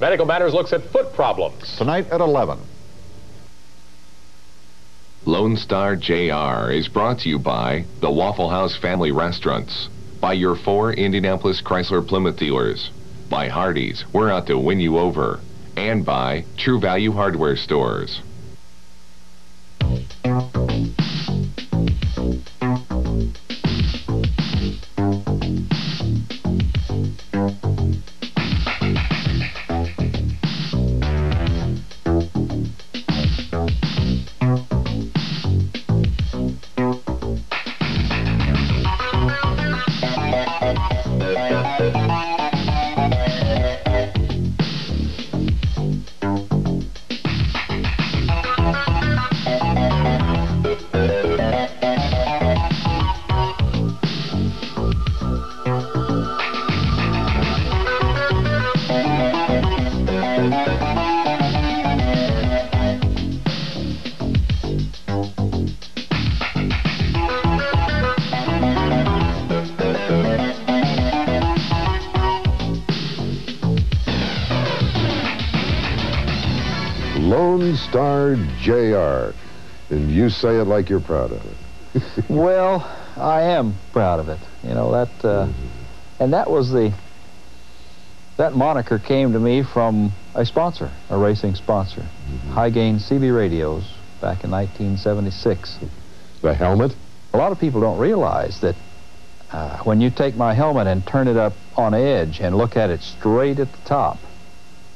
Medical Matters looks at foot problems. Tonight at 11. Lone Star JR is brought to you by the Waffle House Family Restaurants, by your four Indianapolis Chrysler Plymouth dealers, by Hardee's, we're out to win you over, and by True Value Hardware Stores. JR. And you say it like you're proud of it. well, I am proud of it. You know, that, uh, and that was the, that moniker came to me from a sponsor, a racing sponsor, Hy-Gain CB Radios back in 1976. The helmet? A lot of people don't realize that uh, when you take my helmet and turn it up on edge and look at it straight at the top,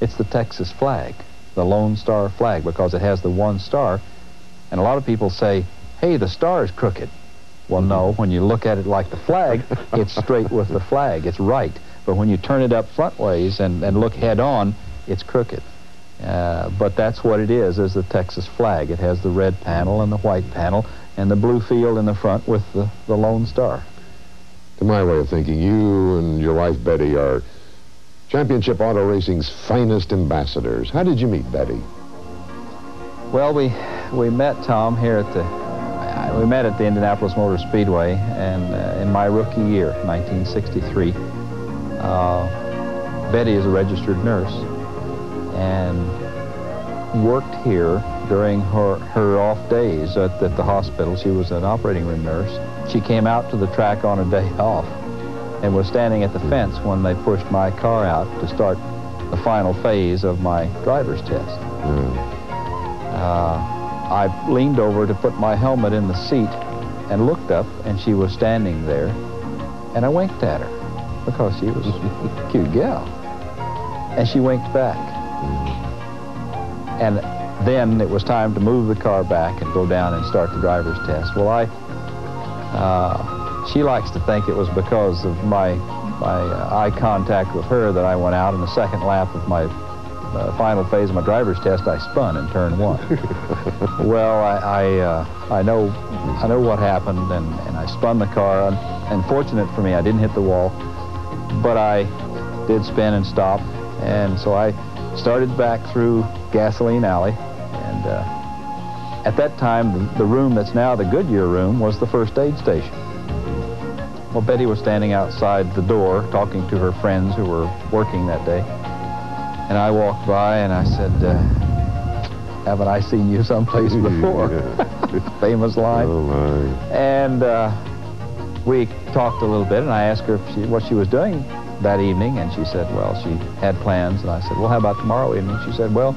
it's the Texas flag, the Lone Star flag, because it has the one star. And a lot of people say, hey, the star is crooked. Well, no, when you look at it like the flag, it's straight with the flag. It's right. But when you turn it up front ways and, and look head on, it's crooked. Uh, but that's what it is, is the Texas flag. It has the red panel and the white panel and the blue field in the front with the, the Lone Star. To my way of thinking, you and your wife Betty are Championship Auto Racing's finest ambassadors. How did you meet Betty? Well, we we met Tom here at the we met at the Indianapolis Motor Speedway, and uh, in my rookie year, 1963, uh, Betty is a registered nurse and worked here during her, her off days at, at the hospital. She was an operating room nurse. She came out to the track on a day off and was standing at the fence when they pushed my car out to start the final phase of my driver's test. Uh, I leaned over to put my helmet in the seat and looked up, and she was standing there, and I winked at her because she was a cute gal. And she winked back. And then it was time to move the car back and go down and start the driver's test. Well, I, uh, she likes to think it was because of my, my uh, eye contact with her that I went out in the second lap of my uh, final phase of my driver's test, I spun in turn one. well, I I, uh, I know I know what happened, and, and I spun the car. And, and fortunate for me, I didn't hit the wall, but I did spin and stop. And so I started back through Gasoline Alley, and uh, at that time, the, the room that's now the Goodyear room was the first aid station. Well, Betty was standing outside the door talking to her friends who were working that day. And I walked by and I said, uh, haven't I seen you someplace before? Famous line. Oh, my. And uh, we talked a little bit, and I asked her if she, what she was doing that evening, and she said, well, she had plans. And I said, well, how about tomorrow evening? She said, well,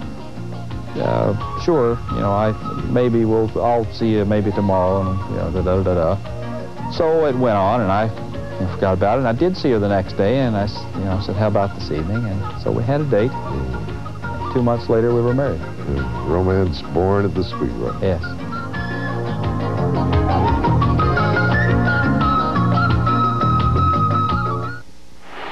uh, sure, you know, I maybe we'll, I'll see you maybe tomorrow, and, you know, da-da-da-da. So it went on, and I I forgot about it. And I did see her the next day, and I you know, said, how about this evening? And so we had a date. Mm. Two months later, we were married. Yeah, Romance born at the Speedway. Yes.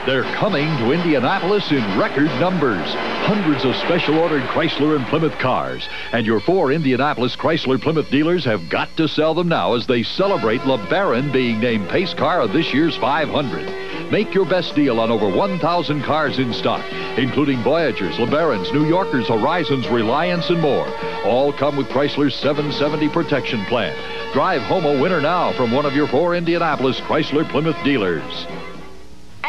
They're coming to Indianapolis in record numbers. Hundreds of special ordered Chrysler and Plymouth cars. And your four Indianapolis Chrysler Plymouth dealers have got to sell them now as they celebrate LeBaron being named Pace Car of this year's 500. Make your best deal on over 1,000 cars in stock, including Voyagers, LeBarons, New Yorkers, Horizons, Reliants, and more. All come with Chrysler's 770 protection plan. Drive home a winner now from one of your four Indianapolis Chrysler Plymouth dealers.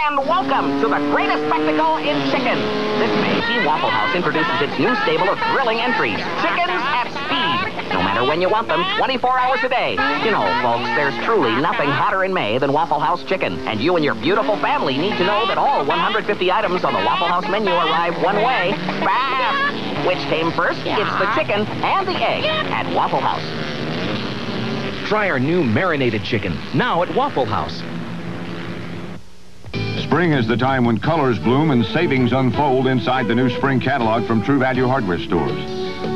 And welcome to the greatest spectacle in chicken. This May, Team Waffle House introduces its new stable of thrilling entries, chickens at speed. No matter when you want them, 24 hours a day. You know, folks, there's truly nothing hotter in May than Waffle House chicken. And you and your beautiful family need to know that all 150 items on the Waffle House menu arrive one way, fast. Which came first? It's the chicken and the egg at Waffle House. Try our new marinated chicken, now at Waffle House. Spring is the time when colors bloom and savings unfold inside the new spring catalog from True Value Hardware stores.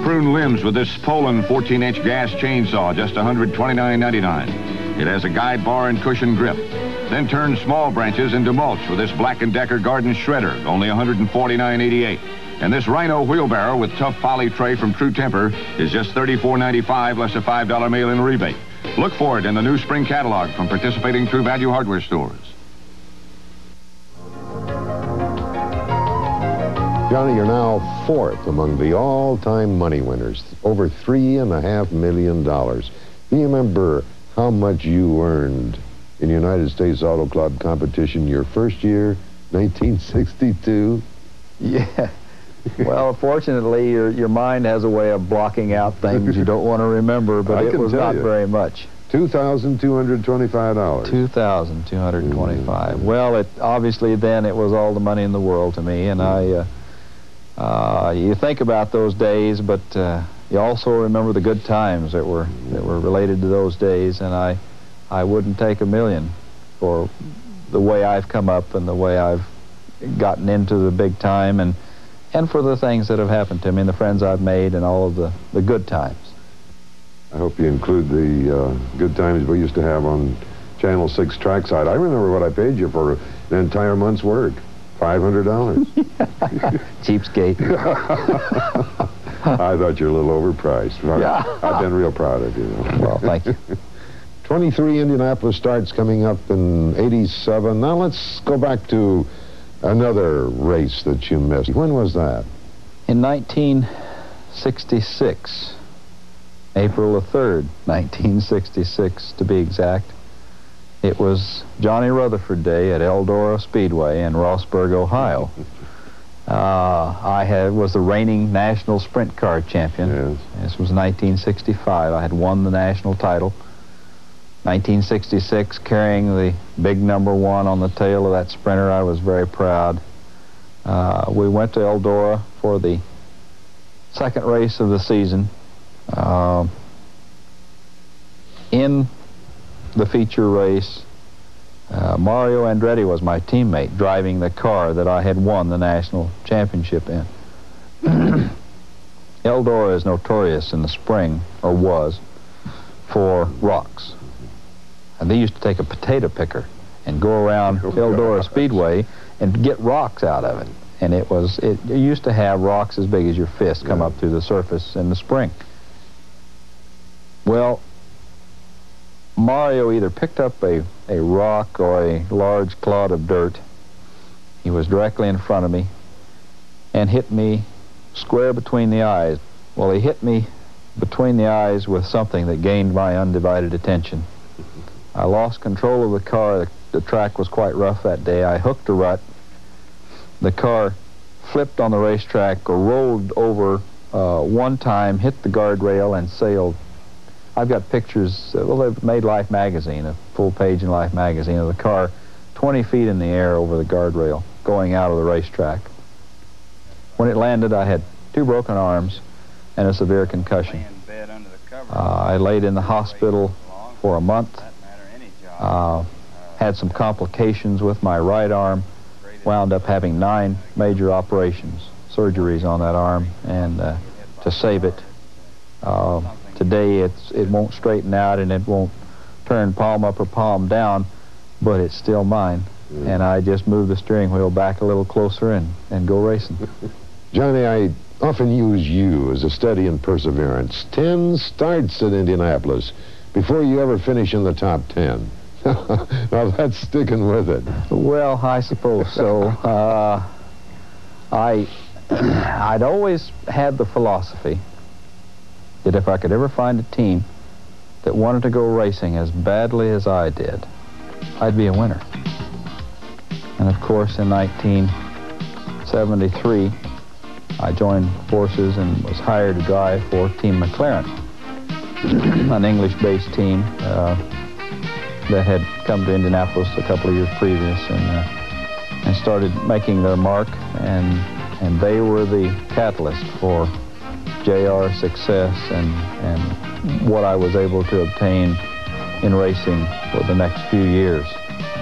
Prune limbs with this Poulan 14-inch gas chainsaw, just $129.99. It has a guide bar and cushion grip. Then turn small branches into mulch with this Black & Decker garden shredder, only $149.88. And this Rhino wheelbarrow with tough poly tray from True Temper is just $34.95 less a $5 mail-in rebate. Look for it in the new spring catalog from participating True Value Hardware stores. Johnny, you're now fourth among the all-time money winners, over three and a half million dollars. Do you remember how much you earned in United States Auto Club competition your first year, 1962? Yeah. Well, fortunately, your, your mind has a way of blocking out things you don't want to remember, but I it was not you. very much. $2,225. $2,225. Well, it obviously then it was all the money in the world to me, and I. Uh, uh, you think about those days, but uh, you also remember the good times that were that were related to those days, and I, I wouldn't take a million for the way I've come up and the way I've gotten into the big time, and and for the things that have happened to me and the friends I've made and all of the the good times. I hope you include the uh, good times we used to have on Channel 6 Trackside. I remember what I paid you for an entire month's work. $500. Cheapskate. I thought you were a little overpriced. I- I've been real proud of you. Well, thank you. 23 Indianapolis starts coming up in 87. Now let's go back to another race that you missed. When was that? In 1966, April the 3rd, 1966 to be exact, it was Johnny Rutherford Day at Eldora Speedway in Rossburg, Ohio. Uh, I had, was the reigning national sprint car champion. Yes. This was 1965. I had won the national title. 1966, carrying the big number one on the tail of that sprinter, I was very proud. Uh, we went to Eldora for the second race of the season. Um in the feature race, uh, Mario Andretti was my teammate, driving the car that I had won the national championship in. Eldora is notorious in the spring, or was, for rocks. And they used to take a potato picker and go around Eldora Speedway and get rocks out of it. And it was, it, it used to have rocks as big as your fist come up through the surface in the spring. Well, Mario either picked up a, a rock or a large clod of dirt. He was directly in front of me and hit me square between the eyes. Well, he hit me between the eyes with something that gained my undivided attention. I lost control of the car. The, the track was quite rough that day. I hooked a rut. The car flipped on the racetrack or rolled over uh, one time, hit the guardrail, and sailed I've got pictures, uh, well, they've made Life magazine, a full page in Life magazine of the car 20 feet in the air over the guardrail going out of the racetrack. When it landed, I had two broken arms and a severe concussion. Uh, I laid in the hospital for a month, uh, had some complications with my right arm, wound up having nine major operations, surgeries on that arm, and uh, to save it, Today it's it won't straighten out and it won't turn palm up or palm down, but it's still mine. And I just move the steering wheel back a little closer and, and go racing. Johnny, I often use you as a study in perseverance. Ten starts at Indianapolis before you ever finish in the top ten. now that's sticking with it. Well, I suppose so. Uh, I I'd always had the philosophy that if I could ever find a team that wanted to go racing as badly as I did, I'd be a winner. And of course, in 1973, I joined forces and was hired to drive for Team McLaren, an English-based team uh, that had come to Indianapolis a couple of years previous and, uh, and started making their mark. And, and they were the catalyst for JR's success and, and what I was able to obtain in racing for the next few years.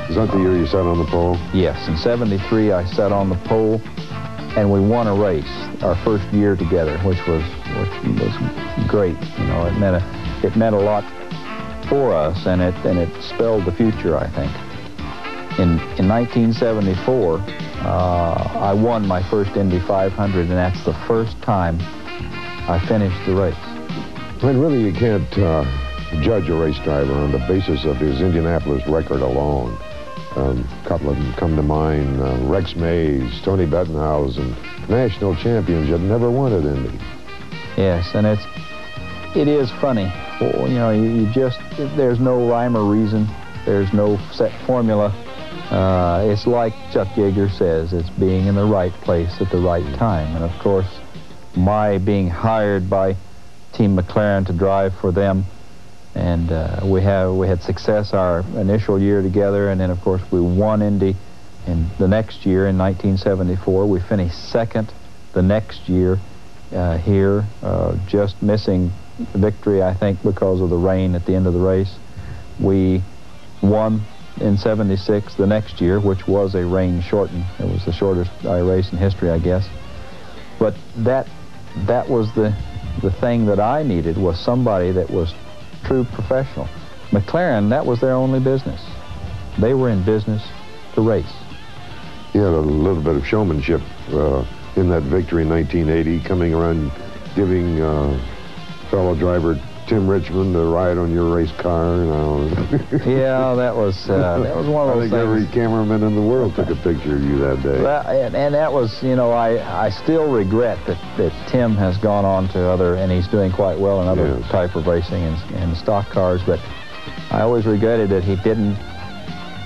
Is that the year you sat on the pole? Yes, in 73 I sat on the pole and we won a race our first year together, which was which was great. You know, it meant a, it meant a lot for us and it and it spelled the future, I think. In in 1974, uh, I won my first Indy 500 and that's the first time I finished the race. And really, you can't uh, judge a race driver on the basis of his Indianapolis record alone. Um, a couple of them come to mind, uh, Rex Mays, Tony Bettenhausen, national champions that never won at Indy. Yes, and it's, it is funny. You know, you, you just, there's no rhyme or reason. There's no set formula. Uh, it's like Chuck Yeager says, it's being in the right place at the right time. And of course, my being hired by Team McLaren to drive for them. And uh, we have we had success our initial year together, and then of course we won Indy. And the next year, in 1974, we finished second. The next year, uh, here, uh, just missing victory, I think, because of the rain at the end of the race. We won in 76 the next year, which was a rain shortened. It was the shortest race in history, I guess. But that that was the the thing that I needed was somebody that was true professional. McLaren, that was their only business. They were in business to race. He had a little bit of showmanship uh, in that victory in 1980, coming around giving uh, fellow driver Tim Richmond to ride on your race car. And You know. yeah, that was uh, that was one of those I think things. every cameraman in the world took a picture of you that day. Well, and, and that was, you know, I, I still regret that, that Tim has gone on to other, and he's doing quite well in other Yes. type of racing and, and stock cars, but I always regretted that he didn't,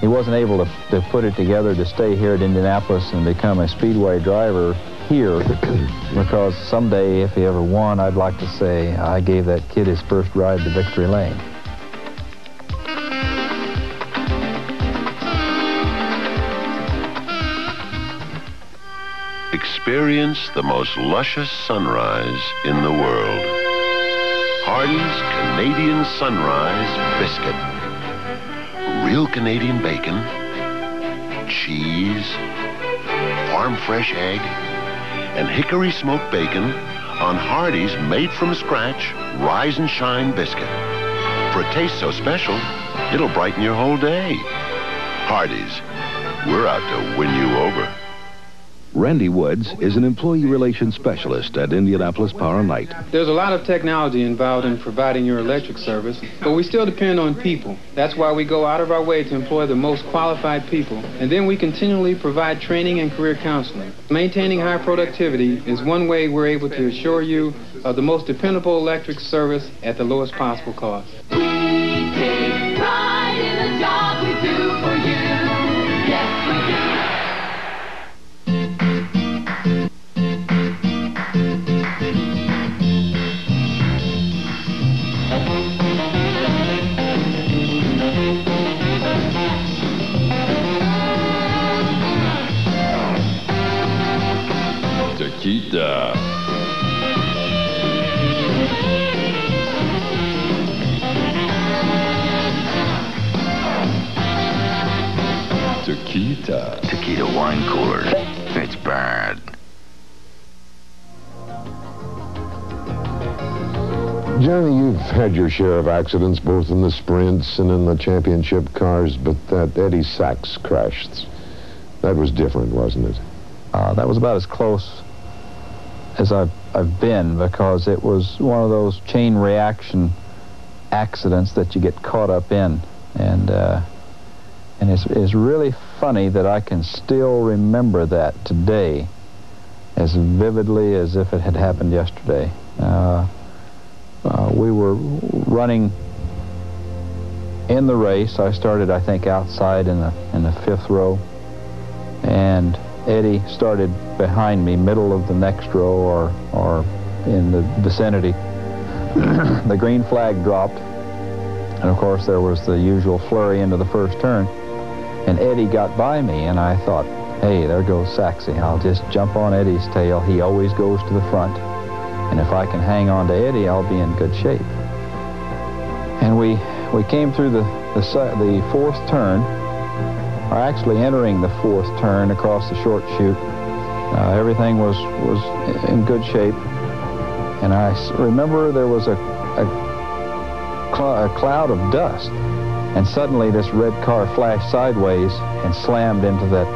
he wasn't able to, to put it together to stay here at Indianapolis and become a speedway driver here, because someday, if he ever won, I'd like to say I gave that kid his first ride to victory lane. Experience the most luscious sunrise in the world. Hardee's Canadian Sunrise Biscuit. Real Canadian bacon, cheese, farm fresh egg, and hickory smoked bacon on Hardee's made from scratch Rise and Shine Biscuit. For a taste so special, it'll brighten your whole day. Hardee's, we're out to win you over. Randy Woods is an employee relations specialist at Indianapolis Power and Light. There's a lot of technology involved in providing your electric service, but we still depend on people. That's why we go out of our way to employ the most qualified people. And then we continually provide training and career counseling. Maintaining high productivity is one way we're able to assure you of the most dependable electric service at the lowest possible cost. Chiquita. Chiquita. Tequila wine cooler. It's bad. Johnny, you've had your share of accidents, both in the sprints and in the championship cars, but that Eddie Sachs crash, that was different, wasn't it? Uh, that was about as close as I've, I've been because it was one of those chain reaction accidents that you get caught up in. And, uh, and it's, it's really funny that I can still remember that today as vividly as if it had happened yesterday. Uh, uh, we were running in the race. I started, I think, outside in the, in the fifth row. and Eddie started behind me, middle of the next row or, or in the vicinity. the green flag dropped, and of course there was the usual flurry into the first turn. And Eddie got by me, and I thought, hey, there goes Saxy. I'll just jump on Eddie's tail. He always goes to the front. And if I can hang on to Eddie, I'll be in good shape. And we, we came through the, the, the fourth turn, or actually entering the fourth turn across the short chute. Uh, everything was, was in good shape. And I remember there was a, a, cl a cloud of dust and suddenly this red car flashed sideways and slammed into that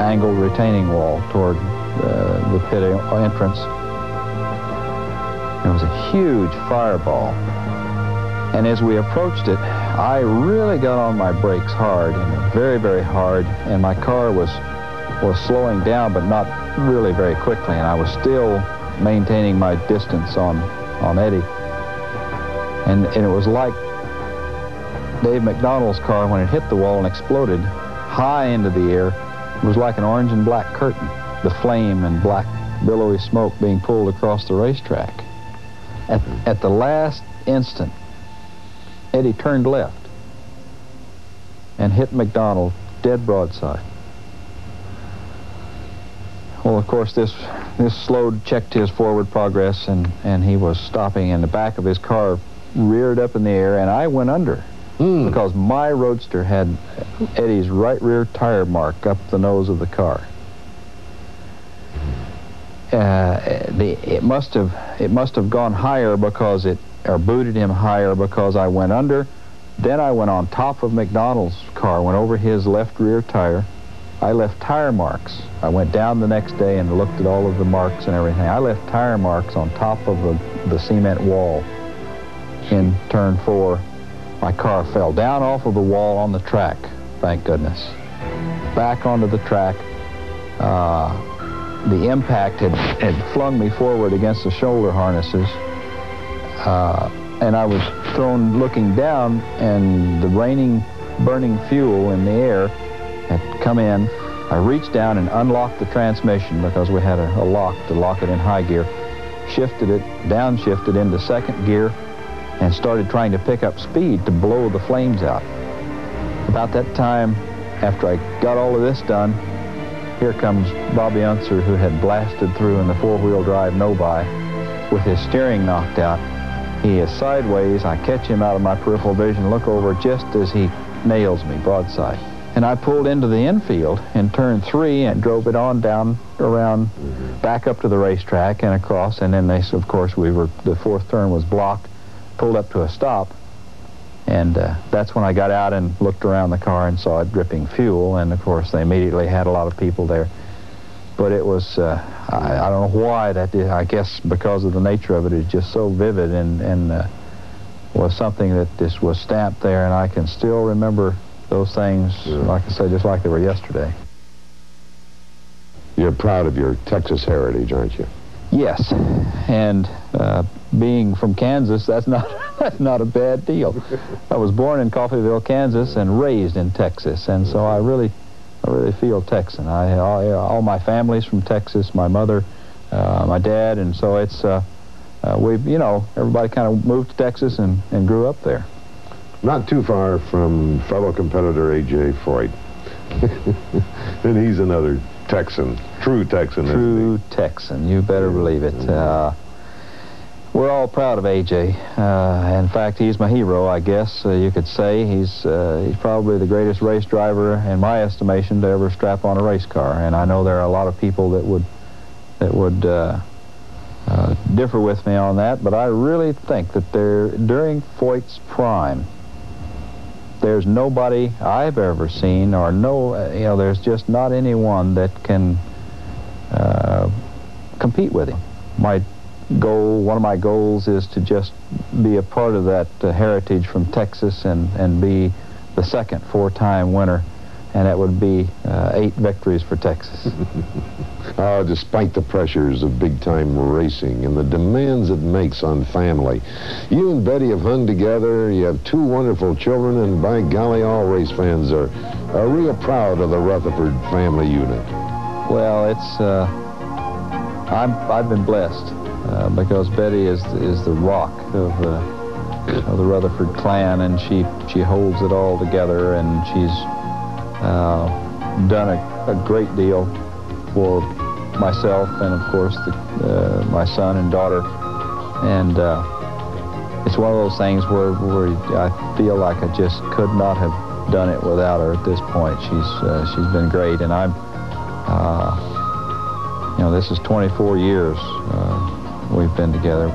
angled retaining wall toward uh, the pit entrance. It was a huge fireball. And as we approached it, I really got on my brakes hard, and very, very hard, and my car was was slowing down, but not really very quickly, and I was still maintaining my distance on, on Eddie. And, and it was like Dave McDonald's car, when it hit the wall and exploded high into the air, It was like an orange and black curtain, the flame and black billowy smoke being pulled across the racetrack. At, at the last instant, Eddie turned left and hit McDonald dead broadside. Well, of course, this this slowed, checked his forward progress, and, and he was stopping, and the back of his car reared up in the air, and I went under. Mm. Because my Roadster had Eddie's right rear tire mark up the nose of the car. Uh, the, it must have it must have gone higher because it or booted him higher because I went under. Then I went on top of McDonald's car, went over his left rear tire. I left tire marks. I went down the next day and looked at all of the marks and everything. I left tire marks on top of the, the cement wall in turn four my car fell down off of the wall on the track, thank goodness. Back onto the track. Uh, the impact had, had flung me forward against the shoulder harnesses. Uh, and I was thrown looking down, and the raining, burning fuel in the air had come in. I reached down and unlocked the transmission because we had a, a lock to lock it in high gear. Shifted it, downshifted into second gear, and started trying to pick up speed to blow the flames out. About that time, after I got all of this done, here comes Bobby Unser, who had blasted through in the four-wheel drive Novi with his steering knocked out. He is sideways. I catch him out of my peripheral vision, look over just as he nails me broadside. And I pulled into the infield in turn three and drove it on down around back up to the racetrack and across. And then they, of course, we were the fourth turn was blocked pulled up to a stop. And uh, that's when I got out and looked around the car and saw it dripping fuel. And of course, they immediately had a lot of people there. But it was, uh, I, I, don't know why that is. I guess because of the nature of it, it's just so vivid and, and uh, was something that just was stamped there. And I can still remember those things, yeah. like I say, just like they were yesterday. You're proud of your Texas heritage, aren't you? Yes, and uh, being from Kansas, that's not that's not a bad deal. I was born in Coffeyville, Kansas, and raised in Texas, and so I really, I really feel Texan. I all, all my family's from Texas. My mother, uh, my dad, and so it's uh, uh, we, you know, everybody kind of moved to Texas and and grew up there. Not too far from fellow competitor A.J. Foyt, and he's another Texan, true Texan. True Texan, you better believe it. Uh, we're all proud of AJ. Uh, in fact, he's my hero, I guess uh, you could say. He's uh, he's probably the greatest race driver, in my estimation, to ever strap on a race car. And I know there are a lot of people that would that would uh, uh, differ with me on that, but I really think that there during Foyt's prime, there's nobody I've ever seen, or no, uh, you know, there's just not anyone that can compete with him. My goal, one of my goals is to just be a part of that uh, heritage from Texas and, and be the second four-time winner, and that would be uh, eight victories for Texas. uh, despite the pressures of big-time racing and the demands it makes on family, you and Betty have hung together, you have two wonderful children, and by golly, all race fans are, are real proud of the Rutherford family unit. Well, it's uh, I'm I've been blessed uh, because Betty is is the rock of, uh, of the Rutherford clan, and she she holds it all together, and she's uh, done a, a great deal for myself and of course the, uh, my son and daughter, and uh, it's one of those things where where I feel like I just could not have done it without her at this point. She's she's been great, and I'm. You know, this is 24 years we've been together.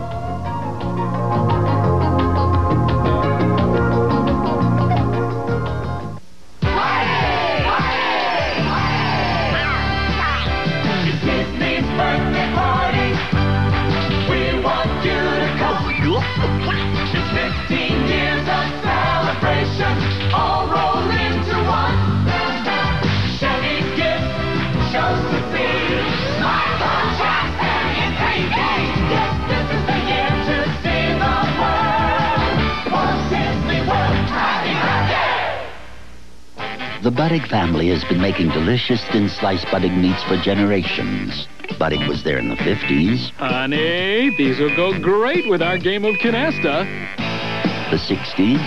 Buddig family has been making delicious thin sliced Buddig meats for generations. Buddig was there in the 50s, Honey, these will go great with our game of canasta. the 60s,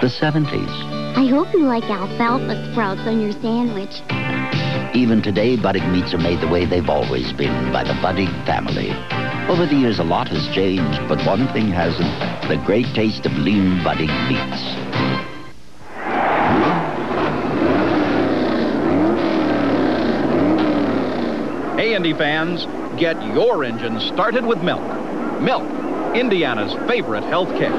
the 70s. I hope you like alfalfa sprouts on your sandwich. Even today, Buddig meats are made the way they've always been by the Buddig family. Over the years, a lot has changed, but one thing hasn't the great taste of lean Buddig meats. Indy fans, get your engine started with milk. Milk, Indiana's favorite health care.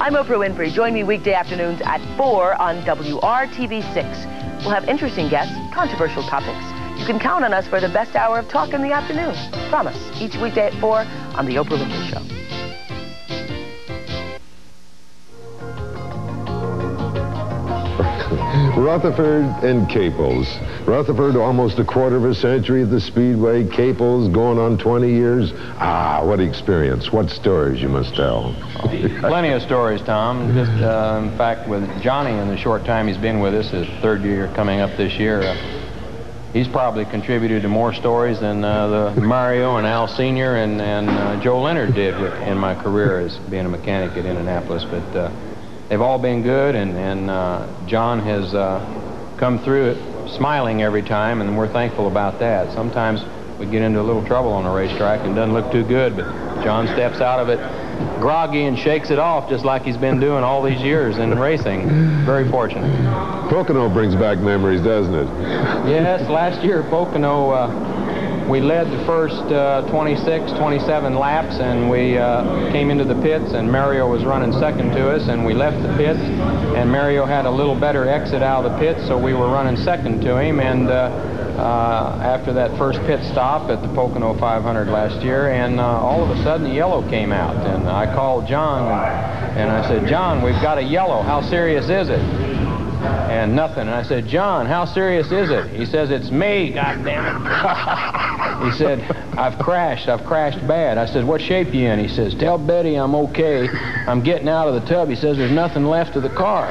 I'm Oprah Winfrey. Join me weekday afternoons at 4 on WRTV6. We'll have interesting guests, controversial topics. You can count on us for the best hour of talk in the afternoon. Promise. Each weekday at 4 on The Oprah Winfrey Show. Rutherford and Capels. Rutherford, almost a quarter of a century at the Speedway. Capels, going on 20 years. Ah, what experience, what stories you must tell. Plenty of stories, Tom. Just, uh, in fact, with Johnny in the short time he's been with us, his third year coming up this year, uh, he's probably contributed to more stories than uh, the Mario and Al Sr. and, and uh, Joe Leonard did in my career as being a mechanic at Indianapolis. But uh, they've all been good, and, and uh, John has uh, come through it smiling every time, and we're thankful about that. Sometimes we get into a little trouble on a racetrack and it doesn't look too good, but John steps out of it groggy and shakes it off just like he's been doing all these years in racing. Very fortunate. Pocono brings back memories, doesn't it? Yes, last year Pocono, uh, we led the first uh, 26, 27 laps, and we uh, came into the pits, and Mario was running second to us, and we left the pits, and Mario had a little better exit out of the pits, so we were running second to him, and uh, uh, after that first pit stop at the Pocono 500 last year, and uh, all of a sudden the yellow came out, and I called John, and, and I said, John, we've got a yellow. How serious is it? And nothing. And I said, John, how serious is it? He says, it's me, God damn it. he said, I've crashed. I've crashed bad. I said, what shape you in? He says, tell Betty I'm okay. I'm getting out of the tub. He says, there's nothing left of the car.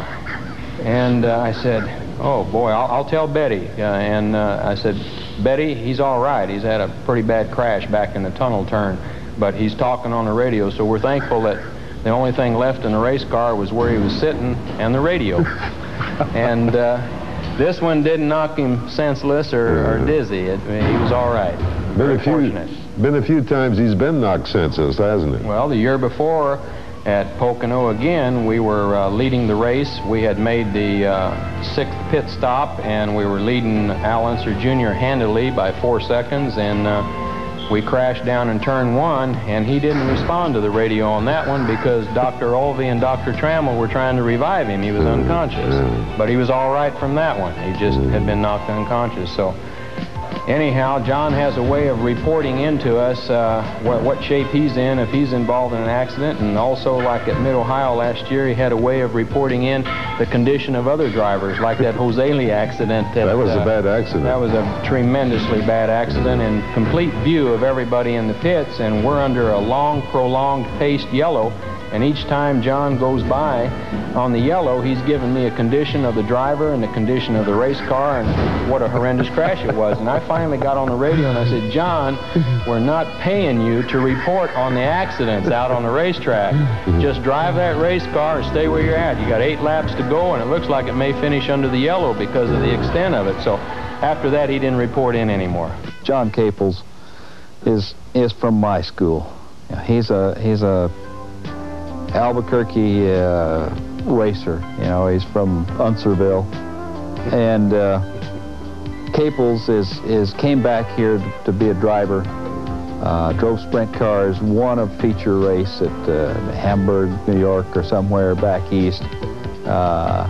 And uh, I said, oh, boy, I'll, I'll tell Betty. Uh, and uh, I said, Betty, he's all right. He's had a pretty bad crash back in the tunnel turn, but he's talking on the radio, so we're thankful that the only thing left in the race car was where he was sitting and the radio. And uh, this one didn't knock him senseless or, or dizzy. It, I mean, he was all right. Been a few, fortunate. been a few times he's been knocked senseless, hasn't it? Well, the year before at Pocono again, we were uh, leading the race. We had made the uh, sixth pit stop, and we were leading Al Unser Jr. handily by four seconds, and uh, we crashed down in turn one, and he didn't respond to the radio on that one because Dr. Olvey and Dr. Trammell were trying to revive him. He was mm-hmm. unconscious, mm-hmm. but he was all right from that one. He just had been knocked unconscious, so anyhow, John has a way of reporting into us uh, what, what shape he's in if he's involved in an accident. And also, like at Mid-Ohio last year, he had a way of reporting in the condition of other drivers, like that Josele accident. That, That was a uh, bad accident. That was a tremendously bad accident and complete view of everybody in the pits. And we're under a long, prolonged paced yellow. And each time John goes by on the yellow, he's giving me a condition of the driver and the condition of the race car and what a horrendous crash it was. And I finally got on the radio and I said, John, we're not paying you to report on the accidents out on the racetrack. Just drive that race car and stay where you're at. You got eight laps to go, and it looks like it may finish under the yellow because of the extent of it. So after that, he didn't report in anymore. John Capels is is from my school. He's a he's a Albuquerque uh, racer. You know, he's from Unserville, and uh, Capels is is came back here to be a driver. Uh, drove sprint cars, won a feature race at uh, Hamburg, New York, or somewhere back east, uh,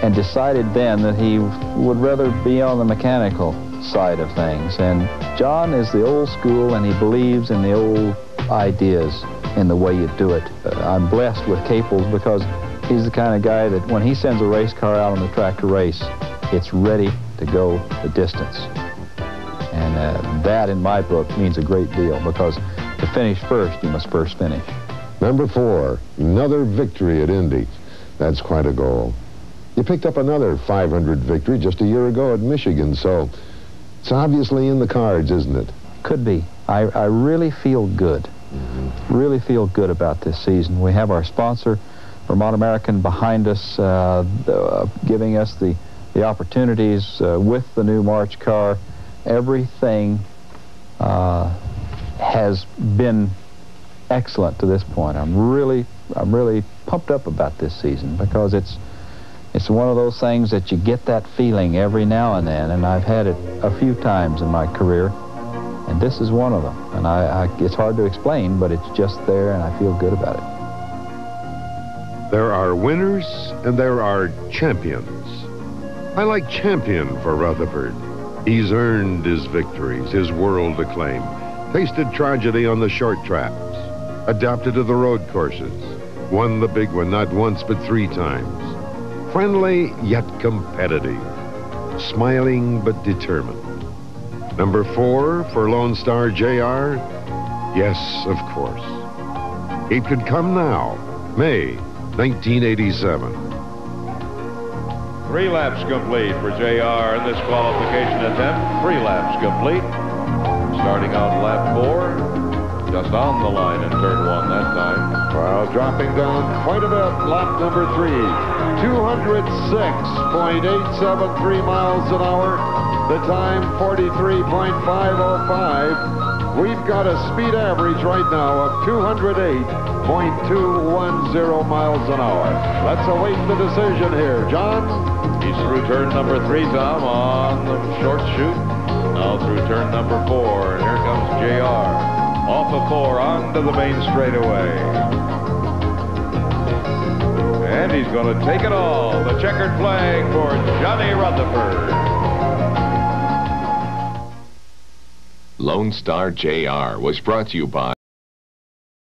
and decided then that he would rather be on the mechanical side of things. And John is the old school, and he believes in the old ideas in the way you do it. Uh, I'm blessed with Capels because he's the kind of guy that when he sends a race car out on the track to race, it's ready to go the distance. And uh, that, in my book, means a great deal because to finish first, you must first finish. Number four, another victory at Indy. That's quite a goal. You picked up another 500 victory just a year ago at Michigan, so it's obviously in the cards, isn't it? Could be. I, I really feel good. Really feel good about this season. We have our sponsor, Vermont American, behind us, uh, uh, giving us the, the opportunities uh, with the new March car. Everything uh, has been excellent to this point. I'm really, I'm really pumped up about this season because it's, it's one of those things that you get that feeling every now and then, and I've had it a few times in my career, and this is one of them. And I, I, it's hard to explain, but it's just there, and I feel good about it. There are winners and there are champions. I like champion for Rutherford. He's earned his victories, his world acclaim, tasted tragedy on the short tracks, adapted to the road courses, won the big one not once but three times. Friendly yet competitive, smiling but determined. Number four for Lone Star JR? Yes, of course. It could come now, May 1987. Three laps complete for JR in this qualification attempt. Three laps complete. Starting out lap four. Just on the line in turn one that time. Well, dropping down quite a bit, lap number three. 206.873 miles an hour. The time 43.505. We've got a speed average right now of 208.210 miles an hour. Let's await the decision here. John? He's through turn number three, Tom, on the short chute. Now through turn number four, and here comes JR. Off of four, onto the main straightaway. And he's going to take it all. The checkered flag for Johnny Rutherford. Lone Star JR was brought to you by